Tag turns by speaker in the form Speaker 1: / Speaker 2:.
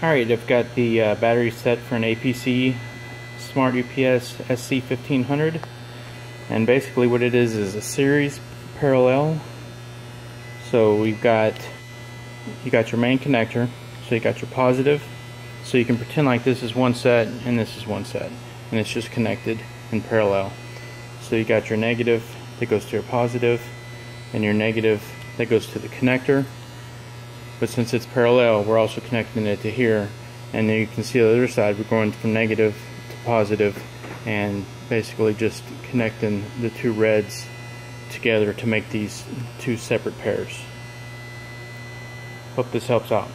Speaker 1: Alright, I've got the uh, battery set for an APC Smart UPS SC1500 and basically what it is is a series parallel. So we've got you got your main connector so you got your positive. So you can pretend like this is one set and this is one set and it's just connected in parallel. So you got your negative that goes to your positive and your negative that goes to the connector but since it's parallel we're also connecting it to here. And then you can see the other side we're going from negative to positive and basically just connecting the two reds together to make these two separate pairs. Hope this helps out